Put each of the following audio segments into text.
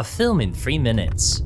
A film in 3 minutes.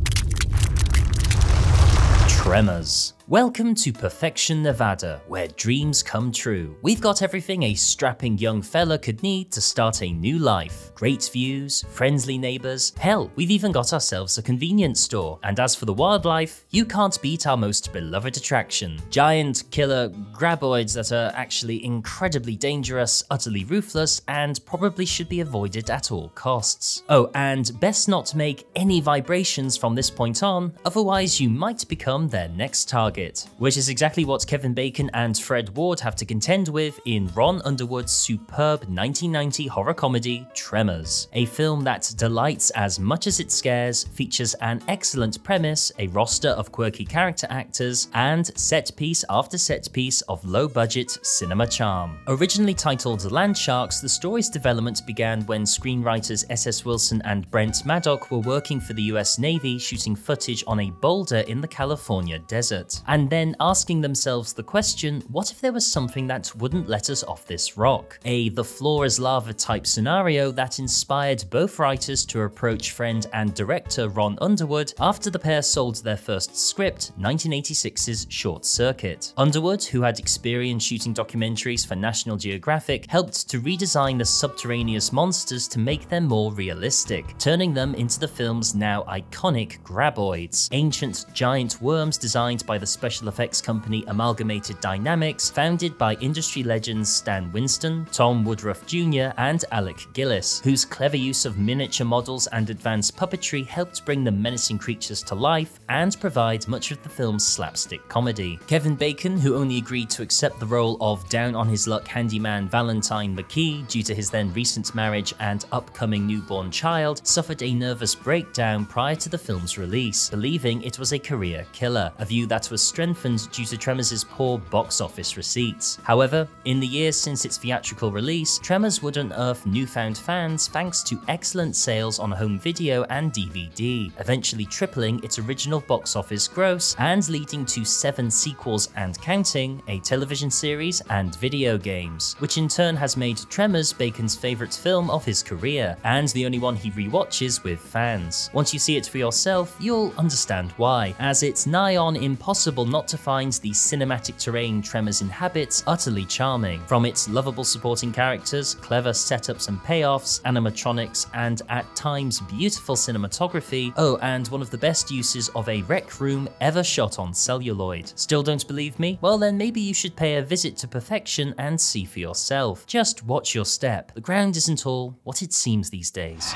Tremors. Welcome to Perfection, Nevada, where dreams come true. We've got everything a strapping young fella could need to start a new life. Great views, friendly neighbors, hell, we've even got ourselves a convenience store. And as for the wildlife, you can't beat our most beloved attraction. Giant killer graboids that are actually incredibly dangerous, utterly ruthless, and probably should be avoided at all costs. Oh, and best not make any vibrations from this point on, otherwise you might become their next target which is exactly what Kevin Bacon and Fred Ward have to contend with in Ron Underwood's superb 1990 horror comedy Tremors, a film that delights as much as it scares, features an excellent premise, a roster of quirky character actors, and set piece after set piece of low budget cinema charm. Originally titled Land Sharks, the story's development began when screenwriters S.S. Wilson and Brent Maddock were working for the US Navy shooting footage on a boulder in the California desert and then asking themselves the question, what if there was something that wouldn't let us off this rock? A the floor is lava type scenario that inspired both writers to approach friend and director Ron Underwood after the pair sold their first script, 1986's Short Circuit. Underwood, who had experience shooting documentaries for National Geographic, helped to redesign the subterraneous monsters to make them more realistic, turning them into the film's now iconic graboids, ancient giant worms designed by the special effects company Amalgamated Dynamics, founded by industry legends Stan Winston, Tom Woodruff Jr., and Alec Gillis, whose clever use of miniature models and advanced puppetry helped bring the menacing creatures to life and provide much of the film's slapstick comedy. Kevin Bacon, who only agreed to accept the role of down on his luck handyman Valentine McKee due to his then recent marriage and upcoming newborn child, suffered a nervous breakdown prior to the film's release, believing it was a career killer, a view that was strengthened due to Tremors' poor box office receipts. However, in the years since its theatrical release, Tremors would unearth newfound fans thanks to excellent sales on home video and DVD, eventually tripling its original box office gross and leading to seven sequels and counting, a television series and video games, which in turn has made Tremors Bacon's favourite film of his career, and the only one he rewatches with fans. Once you see it for yourself, you'll understand why, as it's nigh on impossible impossible not to find the cinematic terrain Tremors inhabits utterly charming, from its lovable supporting characters, clever setups and payoffs, animatronics, and at times beautiful cinematography, oh, and one of the best uses of a rec room ever shot on celluloid. Still don't believe me? Well then maybe you should pay a visit to Perfection and see for yourself. Just watch your step. The ground isn't all what it seems these days.